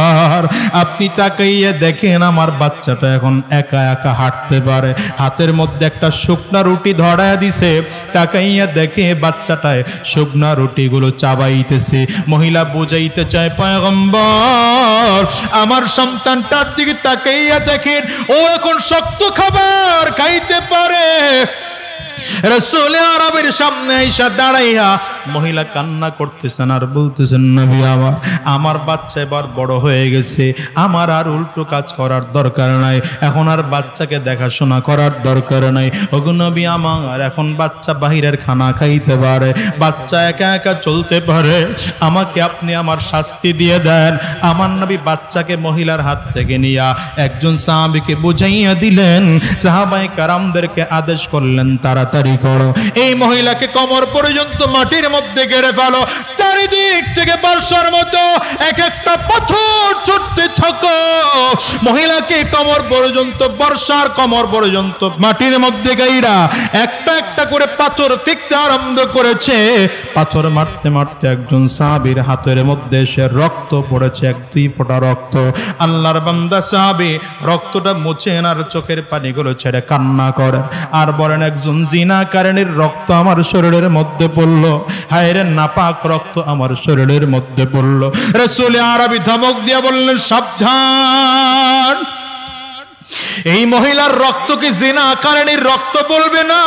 আপনি তাকাইয়া দেখেন, আমার বাচ্চাটা এখন একা একা হাঁটতে পারে। হাতের মধ্যে একটা শুকনা রুটি ধরায় দিছে। তাকাইয়া দেখে বাচ্চাটায় শুকনা রুটিগুলো চাবাইতেছে। মহিলা বোঝাইতে চায়, পয়গম্বর, আমার সন্তানটার দিকে তাকাইয়া দেখেন, ও এখন শক্ত খাবার খাইতে পারে। রসুল আরবের সামনে আইসা দাঁড়াইয়া মহিলা কান্না করতেছেন আর বলতেছেন, নবী, আমার আমার বাচ্চা এবার বড় হয়ে গেছে। আমার আর উল্টো কাজ করার দরকার নাই। এখন আর বাচ্চাকে দেখাশোনা করার দরকার নাই। ওগো নবী, আমার, এখন বাচ্চা বাহিরের খানা খাইতে পারে। বাচ্চা একা একা চলতে পারে। আমাকে আপনি আমার শাস্তি দিয়ে দেন। আমার নবী বাচ্চাকে মহিলার হাত থেকে নিয়া একজন সাহাবিকে বুঝাইয়া দিলেন সাহাবাই কারামদেরকে আদেশ করলেন, তাড়াতাড়ি করো। এই মহিলাকে কমর পর্যন্ত মাটির মধ্যে গেড়ে ফেলো। চারিদিক থেকে বর্ষার মতো এক একটা পাথর ছুটতে থাকো। মহিলাকে কমর পর্যন্ত, বর্ষার কমর পর্যন্ত মাটির মধ্যে গাইরা একটা একটা করে পাথর ফিকতে আরম্ভ করেছে। পাথর মারতে মারতে একজন সাহাবীর হাতের মধ্যে সে রক্ত পড়েছে, এক দুই ফোঁটা রক্ত। আল্লাহর বান্দা সাহাবী রক্তটা মুছে এনার চোখের পানিগুলো ছেড়ে কান্না করেন। আর বলেন, একজন জিনা কারণের রক্ত আমার শরীরের মধ্যে পড়ল। হায়রে নাপাক রক্ত আমার শরীরের মধ্যে পড়ল। রসুল আরবি ধমক দিয়ে বললেন, সাবধান। এই মহিলার রক্ত কি জিনা কারণের রক্ত বলবে না?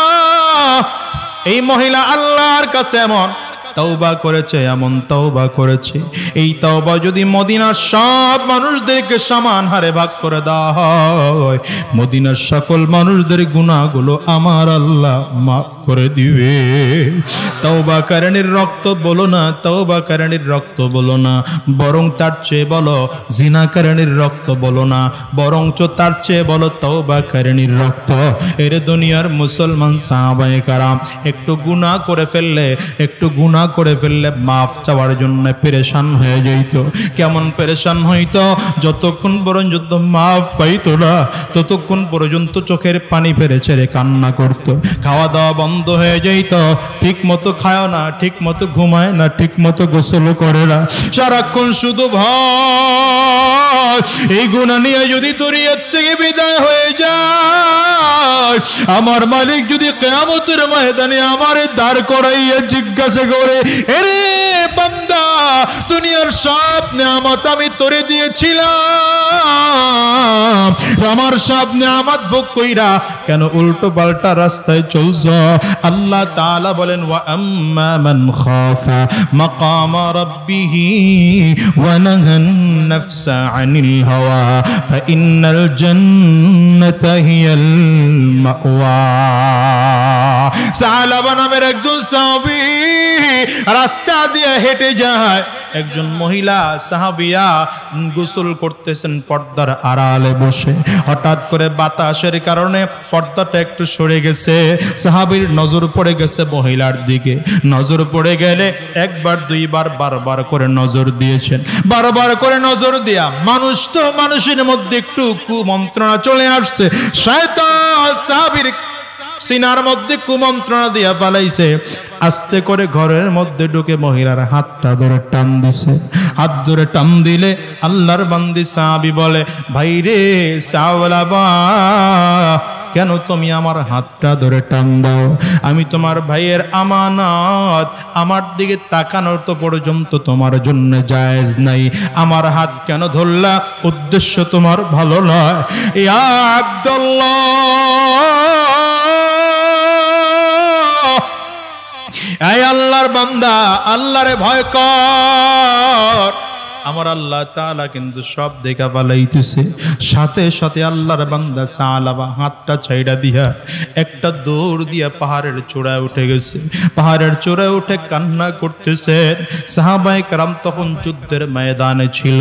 এই মহিলা আল্লাহর কাছে এমন তওবা করেছে, এমন তওবা করেছে। এই তওবা যদি মদিনার সব মানুষদেরকে সমান হারে ভাগ করে দেওয়া হয়, মদিনার সকল মানুষদের গুণাগুলো আমার আল্লাহ মাফ করে দিবে। তওবা কারণের রক্ত বলো না, তওবা কারণের রক্ত বলো না, বরং তার চেয়ে বলো জিনা কারণের রক্ত বলো না, বরঞ্চ তার চেয়ে বলো তওবা কারণের রক্ত। এর দুনিয়ার মুসলমান সাহাবায়ে কারাম, একটু গুনাহ করে ফেললে, একটু গুনাহ করে ফেললে মাফ চাওয়ার জন্য পেরেশান হয়ে যাইত। কেমন পেরেশান হইতো? যতক্ষণ পর্যন্ত মাফ পাইতো না, ততক্ষণ পর্যন্ত চোখের পানি ফেরে ছেড়ে কান্না করতো। খাওয়া দাওয়া বন্ধ হয়ে যাইত। ঠিক মতো খায় না ঠিক মতো ঘুমায় না ঠিক মতো গোসল করে না। সারাক্ষণ শুধু ভয় এই গুণা নিয়ে যদি দরিয়ার থেকে বিদায় হয়ে যায়, আমার মালিক যদি কেয়ামতের ময়দানে আমারে দাঁড় করাইয়া জিজ্ঞাসা করে, এরে বান্দা, দুনিয়ার সব নিয়ামত আমি তোরে দিয়েছিলাম। আমার সব ভোগ কইরা কেন উল্টো পাল্টা রাস্তায় চলছ? আল্লাহ বলেন খাফা নাফসা আনিল হাওয়া জান্নাতা হিয়াল মাওয়া। নামের একজন সাহাবী রাস্তা দিয়ে হেঁটে যায়। একজন মহিলা সাহাবিয়া গোসল করতেছেন পর্দার আড়ালে বসে। হঠাৎ করে বাতাসের কারণে পর্দাটা একটু সরে গেছে। সাহাবির নজর পড়ে গেছে মহিলার দিকে। নজর পড়ে গেলে একবার, দুইবার, বারবার করে নজর দিয়েছেন। বারবার করে নজর দেয়া মানুষ তো মানুষের মধ্যে একটু কুমন্ত্রণা চলে আসছে। শয়তান সাহাবির সিনার মধ্যে কুমন্ত্রণা দিয়া পালাইছে আস্তে করে ঘরের মধ্যে ঢুকে মহিলার হাতটা ধরে টান দিছে। হাত ধরে টান দিলে আল্লাহর বান্দি সাহাবি বলে, ভাই রে সাওলা কেন তুমি আমার হাতটা ধরে টান দাও? আমি তোমার ভাইয়ের আমানত। আমার দিকে তাকানোর তো পর্যন্ত তোমার জন্য জায়েজ নাই। আমার হাত কেন ধরলা? উদ্দেশ্য তোমার ভালো নয়। ইয়া আব্দুল্লাহ এই আল্লাহর বান্দা আল্লাহরে ভয় কর। আমার আল্লাহ তালা কিন্তু সব দেখা পালাইতেছে। সাথে সাথে আল্লাহর বান্দা সালাবা হাতটা ছাইড়া দিয়া একটা দৌড় দিয়া পাহাড়ের চূড়ায় উঠে গেছে। পাহাড়ের চূড়ায় উঠে কান্না করতেছে। সাহাবাই কারাম তখন যুদ্ধের ময়দানে ছিল।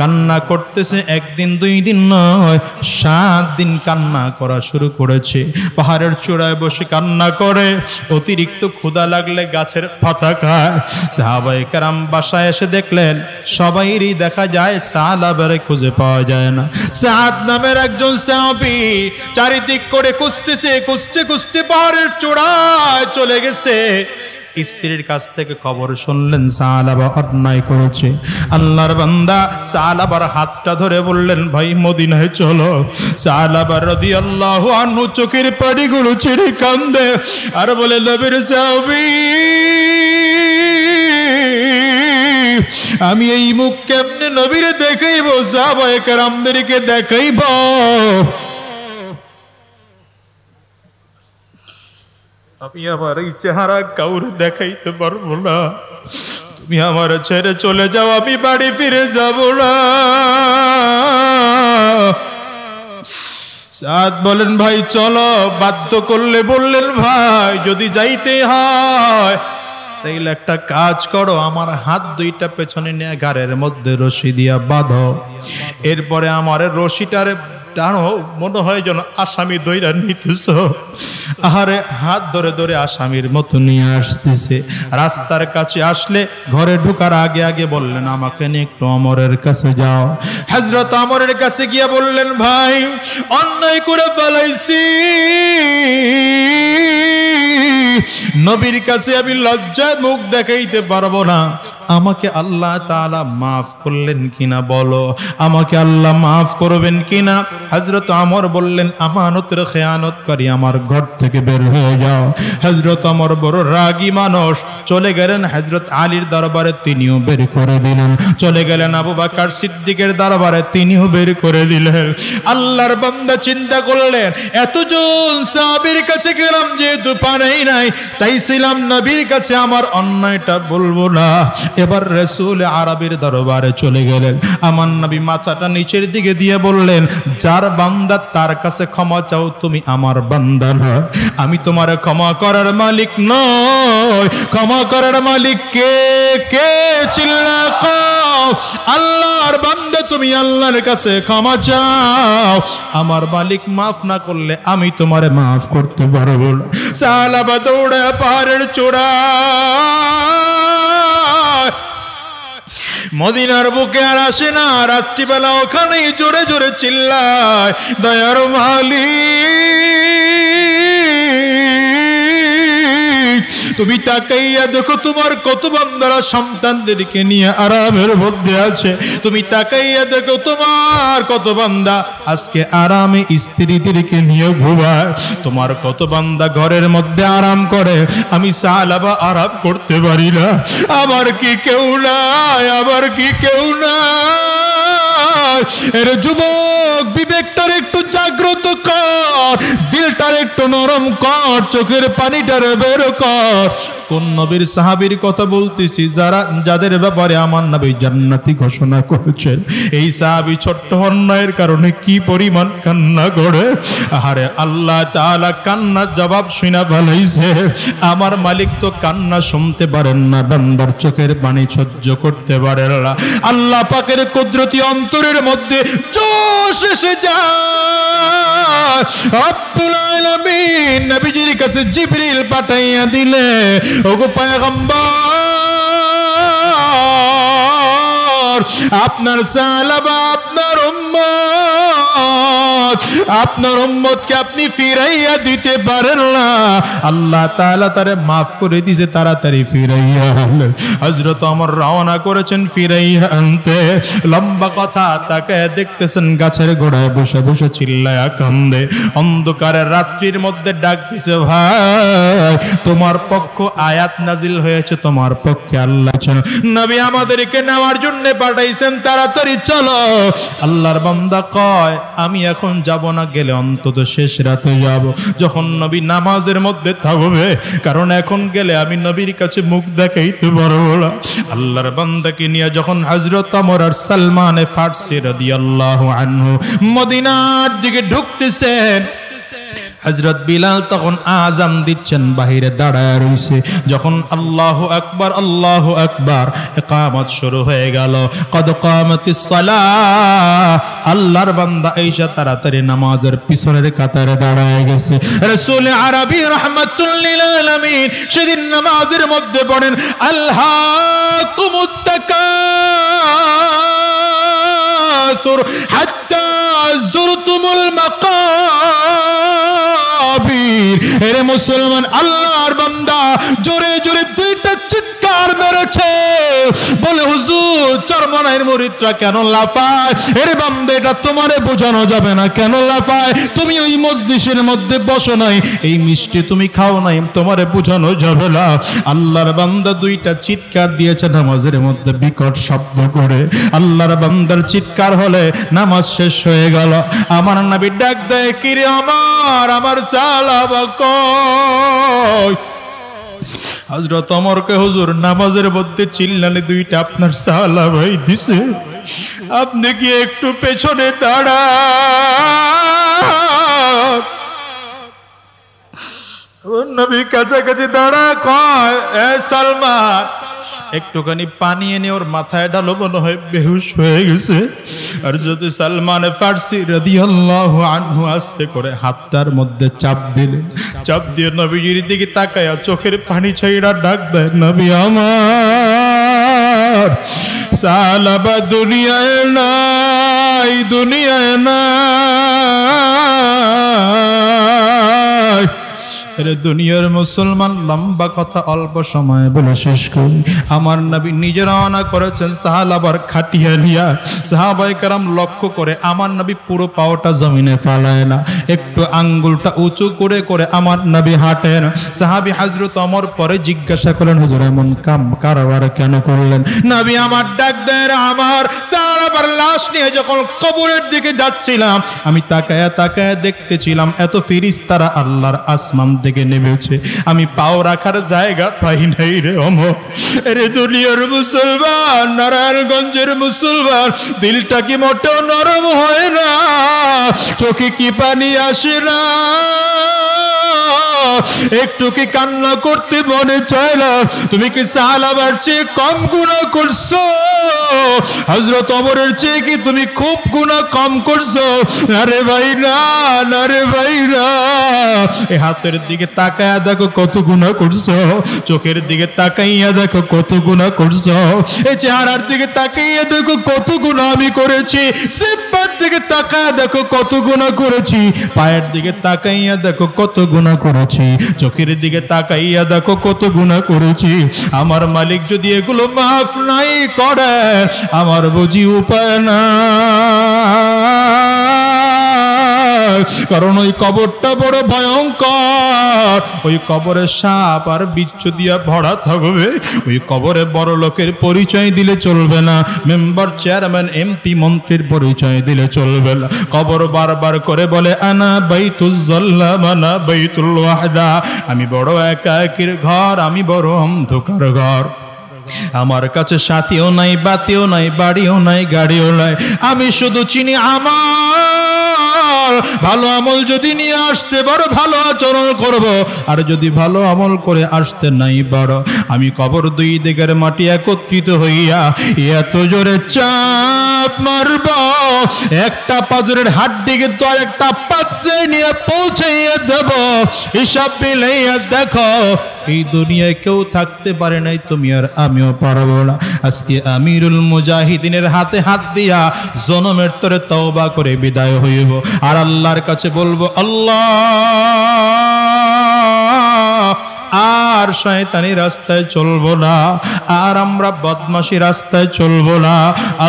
কান্না করতেছে, একদিন, দুই দিন নয়, সাত দিন কান্না করা শুরু করেছে। পাহাড়ের চূড়ায় বসে কান্না করে, অতিরিক্ত ক্ষুধা লাগলে গাছের পাতা খায়। সাহাবাই কারাম বাসায় এসে দেখলেন সবাইরই দেখা যায় সাহাবারে খুঁজে পাওয়া যায় না। সাদ নামের একজন সাহাবি চারিদিক করে খুঁজতেছে, খুঁজতে খুঁজতে পাহাড়ের চূড়ায় চলে গেছে। স্ত্রীর কাছ থেকে খবর শুনলেন সালাবা অন্যায় করেছে। আল্লাহর বান্দা সালাবার হাতটা ধরে বললেন, ভাই, মদিনায় চলো। সালাবার রদি আল্লাহ আনহু চোখের পাড়িগুলো ছেড়ে কান্দে আর বলে, নবীর সাহাবি আমি এই মুখ কেমনে নবীরে দেখাইব? সাহাবায়ে কেরামদেরকে দেখাইব। আমি আমার এই চেহারা কাউর দেখাইতে পারব না। তুমি আমার ছেড়ে চলে যাও, আমি বাড়ি ফিরে যাব না। সাদ বলেন, ভাই, চলো। বাধ্য করলে বললেন, ভাই, যদি যাইতে হয় তাইলে একটা কাজ করো, আমার হাত দুইটা পেছনে নিয়ে গাড়ের মধ্যে রশি দিয়া বাঁধো। এরপরে আমার রশিটারে টানো, মনে হয় যেন আসামি দইরা নিতেছ। আহারে, হাত ধরে ধরে আসামির মতো নিয়ে আসতেছে। রাস্তার কাছে আসলে ঘরে ঢুকার আগে আগে বললেন, আমাকে নিয়ে একটু অমরের কাছে যাও। হজরত অমরের কাছে গিয়ে বললেন, ভাই, অন্যায় করে ফেলাইছি। নবীর কাছে আমি লজ্জায় মুখ দেখাইতে পারব না। আমাকে আল্লাহ তালা মাফ করলেন কিনা বলো? আমাকে আল্লাহ মাফ করবেন কিনা? হজরত আমর বললেন, আমানতের খেয়ানত করি, আমার ঘর থেকে বের হয়ে যাও। হজরত আমর বড় রাগী মানুষ, চলে গেলেন হজরত আলীর দরবারে, তিনিও বের করে দিলেন। চলে গেলেন আবু বাকার সিদ্দিকের দরবারে, তিনিও বের করে দিলেন। আল্লাহর বান্দা চিন্তা করলেন, এতজন সাহাবীর কাছে গেলাম, যেহেতু পানেই নাই, চাইছিলাম নবীর কাছে আমার অন্যায়টা বলব না। এবার রসুল আরবের দরবারে চলে গেলেন। আমার নবী মাথাটা নিচের দিকে দিয়ে বললেন যার বান্দা, তার কাছে ক্ষমা চাও, তুমি আমার বান্দা নয় আমি তোমার ক্ষমা করার মালিক নয় ক্ষমা করার মালিক কে? কে চিল্লা আল্লাহর বান্দা, তুমি আল্লাহর কাছে ক্ষমা চাও। আমার মালিক মাফ না করলে আমি তোমারে মাফ করতে পারব না। সালাবা দৌড়ে পাহাড়ের চূড়া। মদিনার বুকে আর আসে না রাত্রিবেলা ওখানেই জোরে জোরে চিল্লায় দয়ার মালিক। তুমি তাকাইয়া দেখো তোমার কত বান্দারা সন্তানদেরকে নিয়ে আরামের মধ্যে আছে। তুমি তাকাইয়া দেখো তোমার কত বান্দা আজকে আরামে স্ত্রীদেরকে নিয়ে ঘুমায়। তোমার কত বান্দা ঘরের মধ্যে আরাম করে। আমি সালাবা আরাম করতে পারি না। আমার কি কেউ নাই, আমার কি কেউ নাই। এর যুবক বিবেকটার একটু জাগ্রত কর। দিলটার একটু নরম কর। চোখের পানিটার বের কর। কোন নবীর সাহাবীর কথা বলতেছি? যারা, যাদের ব্যাপারে আমার নবী জান্নাতি ঘোষণা করেছেন। এই সাহাবি ছোট্ট অন্যায়ের কারণে কি পরিমাণ কান্না করে? আরে আল্লাহ তাআলা কান্নার জবাব শুনা ফেলাইছে। আমার মালিক তো কান্না শুনতে পারেন না, বান্দার চোখের পানি সহ্য করতে পারেন না। আল্লাহ পাকের কুদরতি অন্তরের মধ্যে জোশ এসে যায়। রব্বুল নবীজির কাছে জিবরিল পাঠাইয়া দিলে ওগো পয়গম্বর আপনার সালাবা আপনার উম্মত। আপনার উম্মতকে আপনি ফিরাইয়া দিতে পারেন না। আল্লাহ তাআলা তারে মাফ করে দিয়েছে তাড়াতাড়ি ফিরাইয়া আনলেন হযরত আমার রওনা করেছেন ফিরাইয়া আনতে। লম্বা কথা তাকে দেখতেছেন গাছের গোড়ায় বসে বসে চিল্লায়া কান্দে। অন্ধকারের রাত্রির মধ্যে ডাক দিছে, ভাই, তোমার পক্ষ আয়াত নাজিল হয়েছে, তোমার পক্ষে আল্লাহ ছিল। নবী আমাদেরকে নেওয়ার জন্য পাঠাইছেন, তাড়াতাড়ি চলো। আল্লাহর বান্দা কয়, আমি এখন যাব না, গেলে অন্তত শেষ রাতে যাব। যখন নবী নামাজের মধ্যে থাকবে, কারণ এখন গেলে আমি নবীর কাছে মুখ দেখাইতে পারব না। আল্লাহর বান্দাকে নিয়ে যখন হজরত আমর আর সালমানে ফার্সি রাদিয়াল্লাহু আনহু মদিনার দিকে ঢুকতেছেন হজরত বিলাল তখন আজাম দিচ্ছেন, বাহিরে দাঁড়ায় রইছে। যখন আল্লাহ আকবার আল্লাহ আকবার, একামত শুরু হয়ে গেল। কদ কামতিস আল্লাহর বান্দা আয়েশা তাড়াতাড়ি নামাজের পিছনের কাতারে দাঁড়ায় গেছে। রাসূল আরবি রাহমাতুল্লিল সেদিন নামাজের মধ্যে পড়েন আল্লাহ কুমুত্তাকাসুর হাত্তা জুরতুমুল মাকাবির এরে মুসলমান আল্লাহর বান্দা জোরে জোরে দুইটা মেরেছে। বলে, হুজুর, চরমনাইয়ের মুরিদরা কেন লাফায়? এর বান্দে, এটা তোমারে বোঝানো যাবে না। কেন লাফায়? তুমি ওই মসজিদের মধ্যে বসো নাই। এই মিষ্টি তুমি খাও নাই, তোমারে বোঝানো যাবে না। আল্লাহর বান্দা দুইটা চিৎকার দিয়েছে নামাজের মধ্যে বিকট শব্দ করে। আল্লাহর বান্দার চিৎকার হলে নামাজ শেষ হয়ে গেল। আমার নবী ডাক দেয়, কিরে আমার আমার সালাবা কই হজরত অমরকে হুজুর নামাজের মধ্যে চিল্লালে দুইটা আপনার সালা ভাই দিছে। আপনি কি একটু পেছনে দাঁড়া নবী কাছাকাছি দাঁড়া, কয়, এ সালমান একটুখানি পানি এনে ওর মাথায় ডালো মনে হয় বেহুশ হয়ে গেছে। আর যদি সালমান ফার্সি রাদিয়াল্লাহু আনহু আস্তে করে হাতটার মধ্যে চাপ দিলেন চাপ দিয়ে নবীজির দিকে তাকায়া চোখের পানি ছাইড়া ডাক দেয়, নবী আমার, সালাবা দুনিয়ায় নাই দুনিয়ায় নাই। এরে দুনিয়ার মুসলমান লম্বা কথা অল্প সময় বলে শেষ করি। আমার নবী নিজে রওনা করেছেন সাহালাবার খাটিয়া নিয়া। সাহাবাই কারাম লক্ষ্য করে আমার নবী পুরো পাওটা জমিনে ফালায় না। একটু আঙ্গুলটা উঁচু করে করে আমার নবী হাঁটেন। সাহাবি হাজরত অমর পরে জিজ্ঞাসা করলেন, হুজুর, এমন কাম কারবার কেন করলেন? নবী আমার ডাক দেয় আমার সাহাবার লাশ নিয়ে যখন কবরের দিকে যাচ্ছিলাম, আমি তাকায়া তাকায়া দেখতেছিলাম, এত ফিরিস্তারা আল্লাহর আসমান থেকে নেমেছে। আমি পাও রাখার জায়গা পাই নাই রে অম রে দুনিয়ার মুসলমান, নারায়ণগঞ্জের মুসলমান, দিলটা কি মোটেও নরম হয় না? চোখে কি পানি আসে না? একটু কি কান্না করতে মনে না? তুমি কি সাহালাবার চেয়ে কম গুণা করছ? হজরত অমরের চেয়ে কি তুমি খুব গুণা কম করছ? আরে ভাই না রে ভাই না এ হাতের দিকে তাকায়া দেখো কত গুণা করছ। চোখের দিকে তাকাইয়া দেখো কত গুণা করছ। এই চেহারার দিকে তাকাইয়া দেখো কত গুণা আমি করেছি। সিব্বার দিকে তাকায়া দেখো কত গুণা করেছি। পায়ের দিকে তাকাইয়া দেখো কত গুণা করেছি। চোখের দিকে তাকাইয়া দেখো কত গুণা করেছি। আমার মালিক যদি এগুলো মাফ নাই করে আমার বুঝি উপায় না কারণ ওই কবরটা বড় ভয়ঙ্কর। ওই কবরে সাপ আর বিচ্ছু দিয়া ভরা থাকবে। ওই কবরে বড় লোকের পরিচয় দিলে চলবে না। মেম্বার, চেয়ারম্যান, এমপি, মন্ত্রীর পরিচয় দিলে চলবে না। কবর বারবার করে বলে, আনা বাইতুজ্জাল্লাম আনা বাইতুল ওয়াহদা। আমি বড় একা একের ঘর, আমি বড় অন্ধকার ঘর। আমার কাছে সাথীও নাই, বাতিও নাই, বাড়িও নাই, গাড়িও নাই। আমি শুধু চিনি আমার ভালো আমল যদি নিয়ে আসতে পারো, ভালো আচরণ করব। আর যদি ভালো আমল করে আসতে নাই বড় আমি কবর দুই দিকের মাটি একত্রিত হইয়া, এত জোরে চাপ মারব। একটা পাজরের হাড্ডিকে তো আর একটা পাশে নিয়ে পৌঁছাইয়ে দেব। হিসাব মিলাইয়া দেখো, এই দুনিয়ায় কেউ থাকতে পারে নাই, তুমি আর আমিও পারব না। আজকে আমিরুল মুজাহিদিনের হাতে হাত দিয়া জনমের তরে তওবা করে বিদায় হইব। আর আল্লাহর কাছে বলব, আল্লাহ! আর শয়তানি রাস্তায় চলবো না, আর আমরা বদমাশি রাস্তায় চলবো না।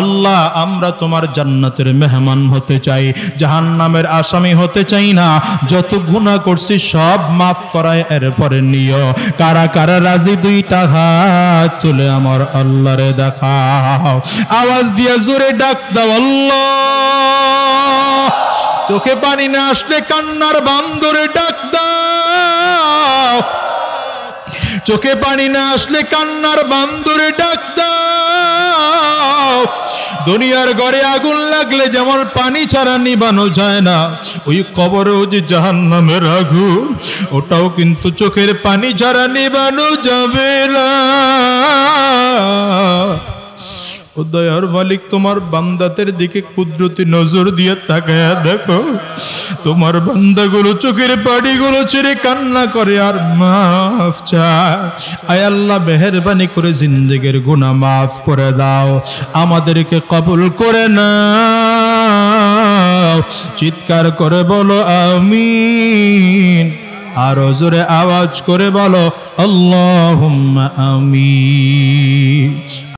আল্লাহ, আমরা তোমার জান্নাতের মেহমান হতে চাই, জাহান্নামের আসামি হতে চাই না। যত গুনাহ করছি সব মাফ করায় এরপরে নিও। কারা কারা রাজি দুইটা হাত তুলে আমার আল্লাহরে দেখাও। আওয়াজ দিয়ে জোরে ডাক দাও আল্লাহ। চোখে পানি না আসলে কান্নার বান্দরে ডাক দাও। চোখে পানি না আসলে কান্নার বান্দরে ডাক দুনিয়ার ঘরে আগুন লাগলে যেমন পানি ছাড়া নিবানো যায় না, ওই কবরেও যে জাহান নামের আগুন, ওটাও কিন্তু চোখের পানি ছাড়া নিবানো যাবে না। ও মালিক তোমার বান্দাদের দিকে কুদরতি নজর দিয়ে তাকায়া দেখো, তোমার বান্দাগুলো চোখের পাড়িগুলো ছেড়ে কান্না করে আর মাফ চায়। আল্লাহ, মেহরবানি করে জিন্দেগের গুনাহ মাফ করে দাও, আমাদেরকে কবুল করে না চিৎকার করে বলো, আমিন। আর জোরে আওয়াজ করে বলো, আল্লাহুম্মা আমিন।